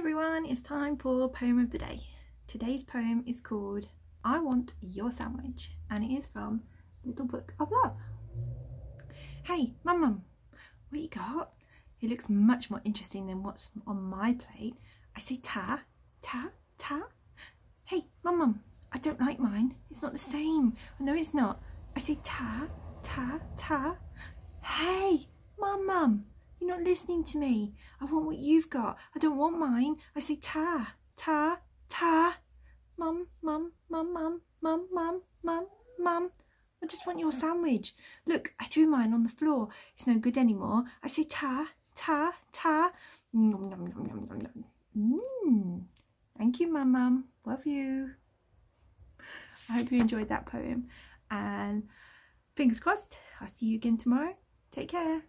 everyone, it's time for poem of the day. Today's poem is called I Want Your Sandwich and it is from Little Book of Love. Hey, mum mum, what you got? It looks much more interesting than what's on my plate. I say ta, ta, ta. Hey, mum mum, I don't like mine. It's not the same. Oh, I know it's not. I say ta, ta, ta. Hey, mum mum, not listening to me. I want what you've got. I don't want mine. I say ta, ta, ta. Mum, mum, mum, mum, mum, mum, mum, mum. I just want your sandwich. Look, I threw mine on the floor. It's no good anymore. I say ta, ta, ta. Nom, nom, nom, nom, nom, nom. Mmm. Thank you, mum, mum. Love you. I hope you enjoyed that poem. And fingers crossed, I'll see you again tomorrow. Take care.